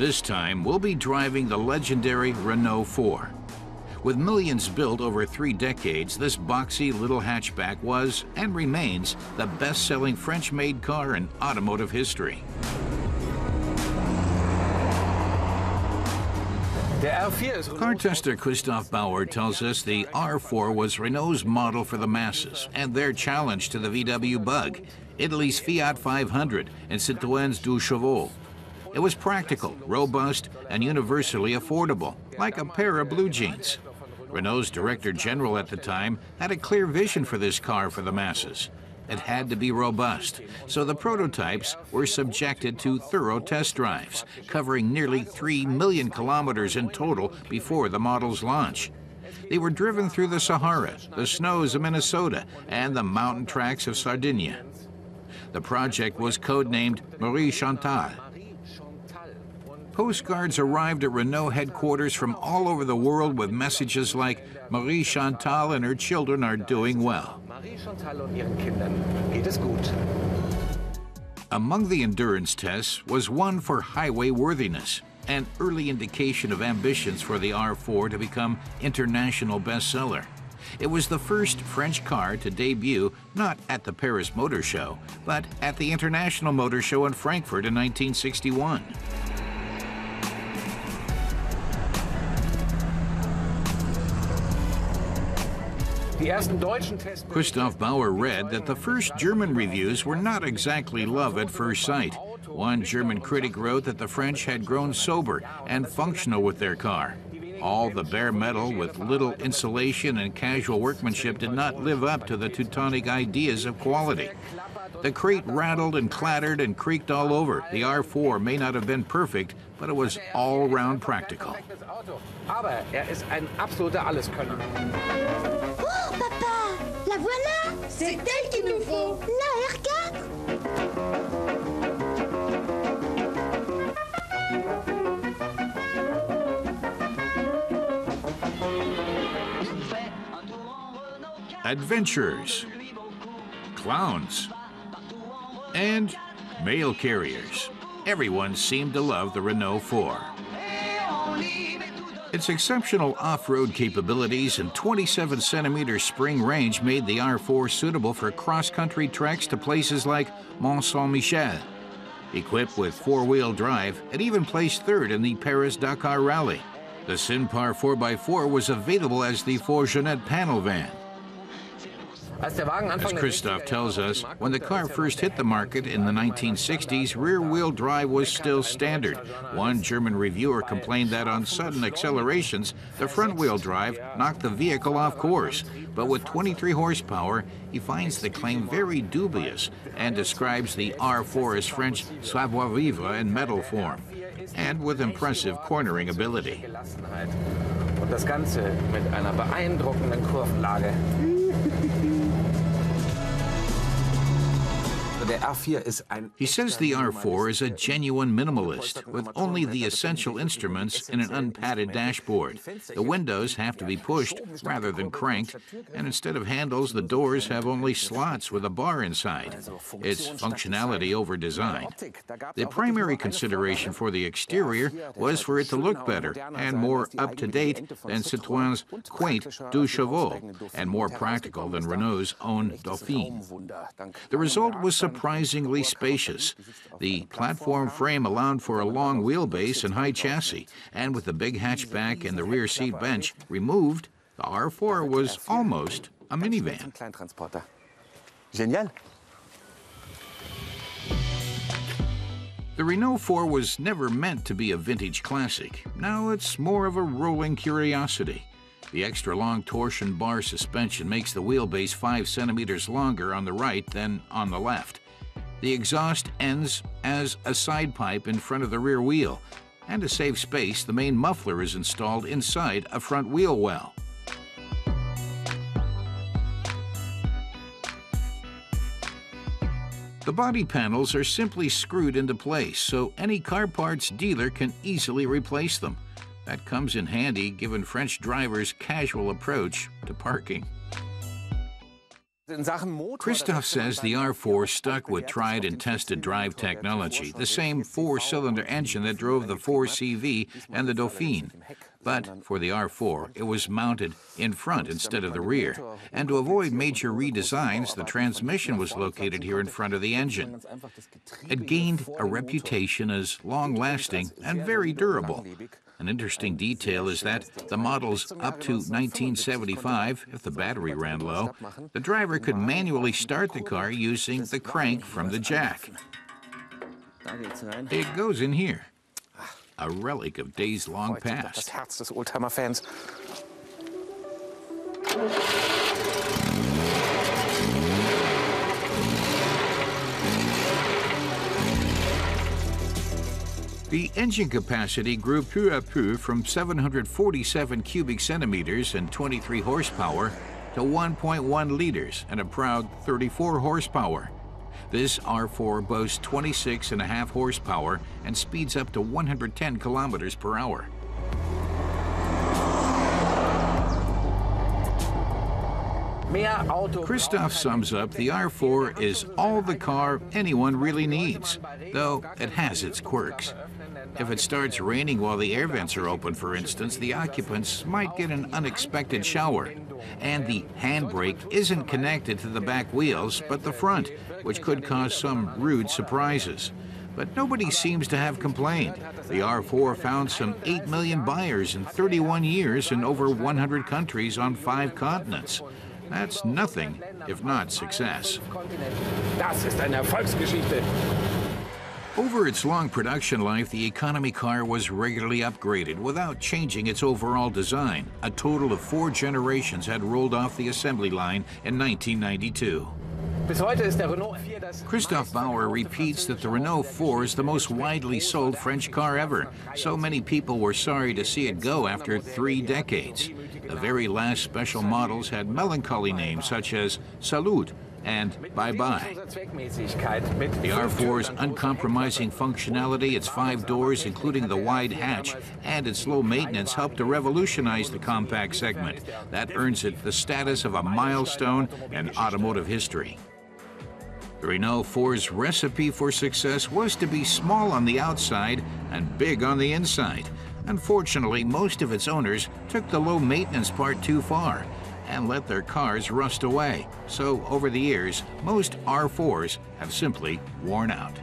This time, we'll be driving the legendary Renault 4. With millions built over three decades, this boxy little hatchback was, and remains, the best-selling French-made car in automotive history. Car tester Christoph Bauer tells us the R4 was Renault's model for the masses and their challenge to the VW Bug, Italy's Fiat 500, and Citroën's Deux Chevaux. It was practical, robust, and universally affordable, like a pair of blue jeans. Renault's director general at the time had a clear vision for this car for the masses. It had to be robust, so the prototypes were subjected to thorough test drives, covering nearly 3 million kilometers in total before the model's launch. They were driven through the Sahara, the snows of Minnesota, and the mountain tracks of Sardinia. The project was codenamed Marie Chantal. Postcards arrived at Renault headquarters from all over the world with messages like, Marie Chantal and her children are doing well. Among the endurance tests was one for highway worthiness, an early indication of ambitions for the R4 to become international bestseller. It was the first French car to debut not at the Paris Motor Show, but at the International Motor Show in Frankfurt in 1961. Christoph Bauer read that the first German reviews were not exactly love at first sight. One German critic wrote that the French had grown sober and functional with their car. All the bare metal with little insulation and casual workmanship did not live up to the Teutonic ideas of quality. The crate rattled and clattered and creaked all over. The R4 may not have been perfect, but it was all round practical. Aber er ist ein absoluter Alleskönner. Oh, papa La voilà C'est elle qu'il nous faut La R4 Adventurers, clowns, and mail carriers. Everyone seemed to love the Renault 4. Its exceptional off-road capabilities and 27 centimeter spring range made the R4 suitable for cross-country treks to places like Mont Saint-Michel. Equipped with four-wheel drive, it even placed third in the Paris-Dakar Rally. The Sinpar 4x4 was available as the Fourgonette panel van. As Christoph tells us, when the car first hit the market in the 1960s, rear-wheel drive was still standard. One German reviewer complained that on sudden accelerations, the front-wheel drive knocked the vehicle off course. But with 23 horsepower, he finds the claim very dubious and describes the R4 as French savoir-vivre in metal form, and with impressive cornering ability. Das Ganze mit einer beeindruckenden Kurvenlage. He says the R4 is a genuine minimalist, with only the essential instruments in an unpadded dashboard. The windows have to be pushed rather than cranked, and instead of handles, the doors have only slots with a bar inside. It's functionality over design. The primary consideration for the exterior was for it to look better and more up-to-date than Citroën's quaint Deux Chevaux, and more practical than Renault's own Dauphine. The result was surprisingly spacious. The platform frame allowed for a long wheelbase and high chassis, and with the big hatchback and the rear seat bench removed, the R4 was almost a minivan. Génial. The Renault 4 was never meant to be a vintage classic. Now it's more of a rolling curiosity. The extra long torsion bar suspension makes the wheelbase 5 centimeters longer on the right than on the left. The exhaust ends as a side pipe in front of the rear wheel, and to save space, the main muffler is installed inside a front wheel well. The body panels are simply screwed into place, so any car parts dealer can easily replace them. That comes in handy given French drivers' casual approach to parking. Christoph says the R4 stuck with tried and tested drive technology, the same four-cylinder engine that drove the 4CV and the Dauphine. But for the R4, it was mounted in front instead of the rear. And to avoid major redesigns, the transmission was located here in front of the engine. It gained a reputation as long-lasting and very durable. An interesting detail is that the models up to 1975, if the battery ran low, the driver could manually start the car using the crank from the jack. It goes in here. A relic of days long past. The engine capacity grew peu à peu from 747 cubic centimeters and 23 horsepower to 1.1 liters and a proud 34 horsepower. This R4 boasts 26 and a half horsepower and speeds up to 110 kilometers per hour. Christoph sums up the R4 is all the car anyone really needs, though it has its quirks. If it starts raining while the air vents are open, for instance, the occupants might get an unexpected shower. And the handbrake isn't connected to the back wheels, but the front, which could cause some rude surprises. But nobody seems to have complained. The R4 found some 8 million buyers in 31 years in over 100 countries on five continents. That's nothing if not success. Das ist eine Erfolgsgeschichte. Over its long production life, the economy car was regularly upgraded without changing its overall design. A total of four generations had rolled off the assembly line in 1992. Christoph Bauer repeats that the Renault 4 is the most widely sold French car ever. So many people were sorry to see it go after three decades. The very last special models had melancholy names such as Salut and Bye Bye. The R4's uncompromising functionality, its five doors, including the wide hatch, and its low maintenance helped to revolutionize the compact segment. That earns it the status of a milestone in automotive history. Renault 4's recipe for success was to be small on the outside and big on the inside. Unfortunately, most of its owners took the low maintenance part too far and let their cars rust away. So, over the years, most R4s have simply worn out.